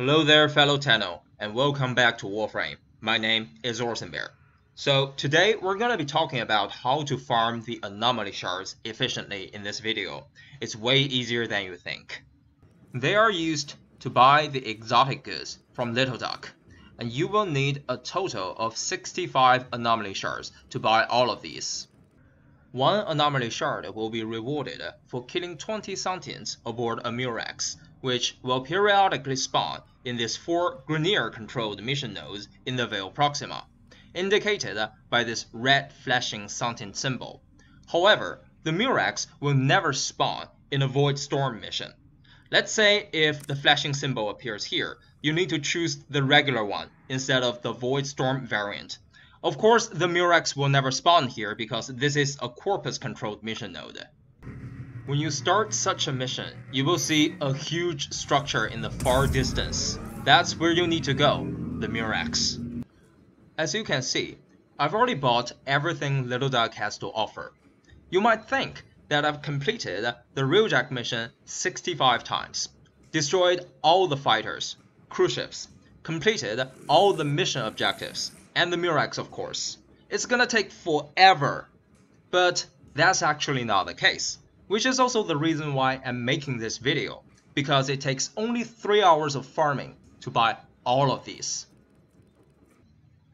Hello there fellow Tenno, and welcome back to Warframe. My name is Orson Bear. So today we're going to be talking about how to farm the anomaly shards efficiently in this video. It's way easier than you think. They are used to buy the exotic goods from Little Duck, and you will need a total of 65 anomaly shards to buy all of these. One anomaly shard will be rewarded for killing 20 Sentients aboard a Murex, which will periodically spawn in these four Grineer-controlled mission nodes in the Veil Proxima, indicated by this red flashing Sentient symbol. However, the Murex will never spawn in a Void Storm mission. Let's say if the flashing symbol appears here, you need to choose the regular one instead of the Void Storm variant. Of course, the Murex will never spawn here because this is a Corpus-controlled mission node. When you start such a mission, you will see a huge structure in the far distance. That's where you need to go, the Murex. As you can see, I've already bought everything Little Duck has to offer. You might think that I've completed the Railjack mission 65 times, destroyed all the fighters, crewships, completed all the mission objectives, and the Murex of course. It's gonna take forever. But that's actually not the case, which is also the reason why I'm making this video, because it takes only 3 hours of farming to buy all of these.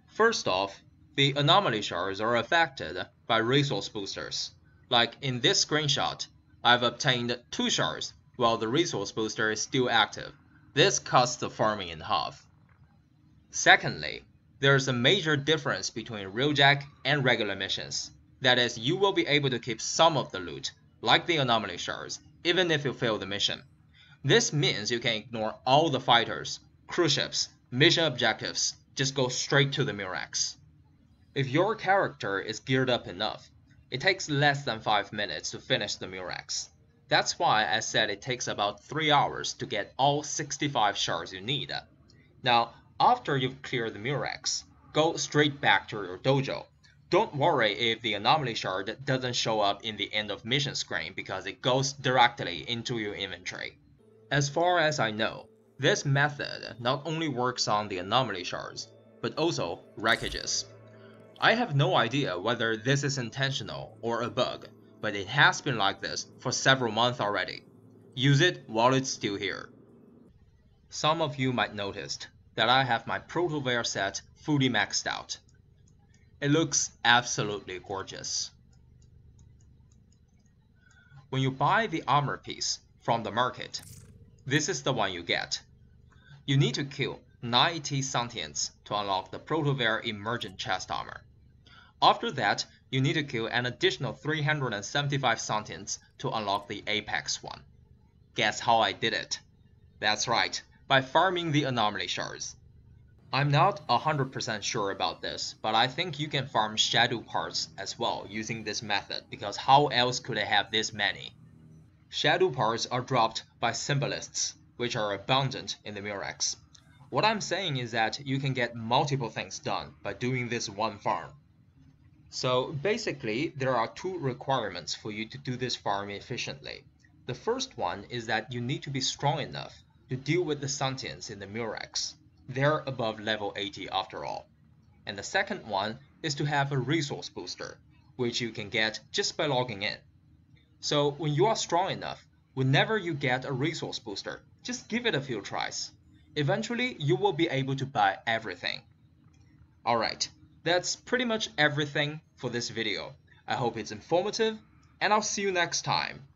First off, the anomaly shards are affected by resource boosters. Like in this screenshot, I've obtained 2 shards while the resource booster is still active. This cuts the farming in half. Secondly, there's a major difference between Railjack and regular missions. That is, you will be able to keep some of the loot, like the anomaly shards, even if you fail the mission. This means you can ignore all the fighters, crewships, mission objectives, just go straight to the Murex. If your character is geared up enough, it takes less than 5 minutes to finish the Murex. That's why I said it takes about 3 hours to get all 65 shards you need. Now, after you've cleared the Murex, go straight back to your dojo. Don't worry if the anomaly shard doesn't show up in the end of mission screen because it goes directly into your inventory. As far as I know, this method not only works on the anomaly shards, but also wreckages. I have no idea whether this is intentional or a bug, but it has been like this for several months already. Use it while it's still here. Some of you might noticed that I have my Protovyre set fully maxed out. It looks absolutely gorgeous. When you buy the armor piece from the market, this is the one you get. You need to kill 90 sentients to unlock the Protovyre Emergent chest armor. After that, you need to kill an additional 375 sentients to unlock the Apex one. Guess how I did it? That's right, by farming the anomaly shards. I'm not 100% sure about this, but I think you can farm Shedu parts as well using this method because how else could I have this many? Shedu parts are dropped by Symbilists, which are abundant in the Murex. What I'm saying is that you can get multiple things done by doing this one farm. So basically, there are two requirements for you to do this farm efficiently. The first one is that you need to be strong enough to deal with the sentients in the Murex. They're above level 80 after all. And the second one is to have a resource booster, which you can get just by logging in. So when you are strong enough, whenever you get a resource booster, just give it a few tries. Eventually, you will be able to buy everything. Alright, that's pretty much everything for this video. I hope it's informative, and I'll see you next time.